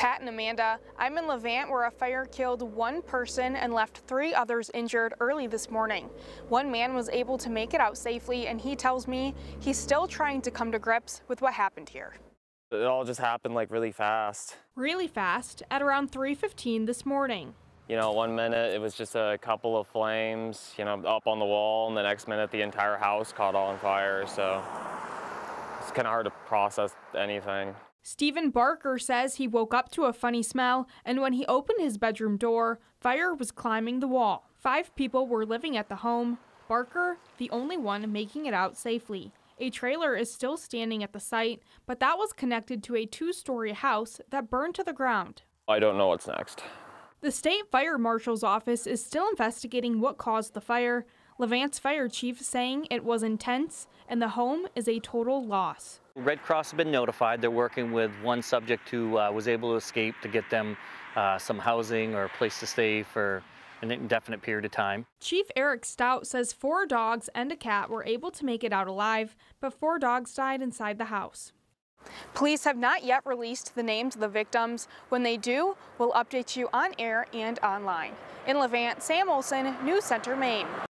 Pat and Amanda, I'm in Levant where a fire killed one person and left three others injured early this morning. One man was able to make it out safely and he tells me he's still trying to come to grips with what happened here. It all just happened like really fast. Really fast at around 3.15 this morning. You know, one minute it was just a couple of flames, you know, up on the wall, and the next minute the entire house caught on fire. So it's kind of hard to process anything. Stephen Barker says he woke up to a funny smell, and when he opened his bedroom door, fire was climbing the wall. Five people were living at the home. Barker, the only one making it out safely. A trailer is still standing at the site, but that was connected to a two story house that burned to the ground. I don't know what's next. The state fire marshal's office is still investigating what caused the fire. Levant's fire chief saying it was intense and the home is a total loss. Red Cross has been notified. They're working with one subject who uh, was able to escape to get them uh, some housing or a place to stay for an indefinite period of time. Chief Eric Stout says four dogs and a cat were able to make it out alive, but four dogs died inside the house. Police have not yet released the names of the victims. When they do, we'll update you on air and online. In Levant, Sam Olson, News Center, Maine.